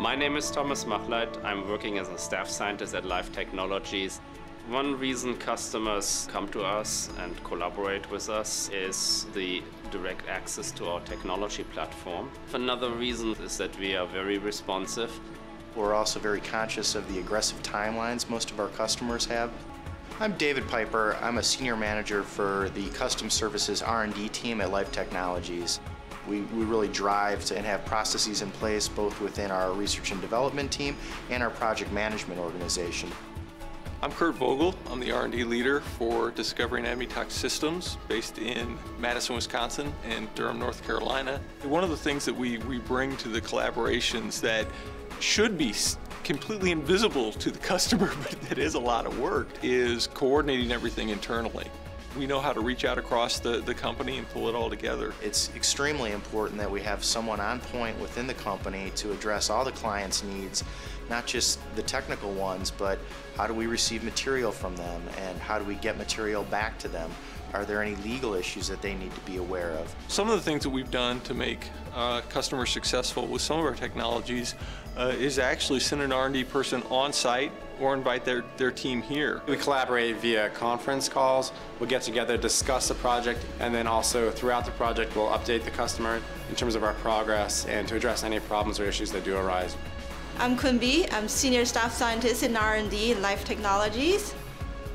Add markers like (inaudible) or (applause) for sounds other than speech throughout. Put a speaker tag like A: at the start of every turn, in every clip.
A: My name is Thomas Machleidt. I'm working as a staff scientist at Life Technologies. One reason customers come to us and collaborate with us is the direct access to our technology platform. Another reason is that we are very responsive.
B: We're also very conscious of the aggressive timelines most of our customers have. I'm David Piper. I'm a senior manager for the custom services R&D team at Life Technologies. We, we really drive to, and have processes in place both within our research and development team and our project management organization.
C: I'm Kurt Vogel. I'm the R&D leader for Discovery and ADME-Tox Systems based in Madison, Wisconsin and Durham, North Carolina. One of the things that we, we bring to the collaborations that should be completely invisible to the (laughs) customer, but that is a lot of work, is coordinating everything internally. We know how to reach out across the, the company and pull it all together.
B: It's extremely important that we have someone on point within the company to address all the client's needs, not just the technical ones, but how do we receive material from them and how do we get material back to them? Are there any legal issues that they need to be aware of?
C: Some of the things that we've done to make uh, customers successful with some of our technologies uh, is actually send an R&D person on site or invite their, their team here.
D: We collaborate via conference calls. We'll get together, discuss the project, and then also throughout the project we'll update the customer in terms of our progress and to address any problems or issues that do arise.
E: I'm Kunbi. I'm Senior Staff Scientist in R&D in Life Technologies.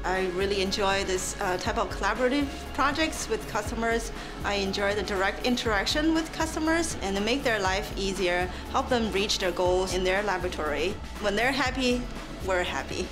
E: I really enjoy this uh, type of collaborative projects with customers. I enjoy the direct interaction with customers and make their life easier, help them reach their goals in their laboratory. When they're happy, we're happy.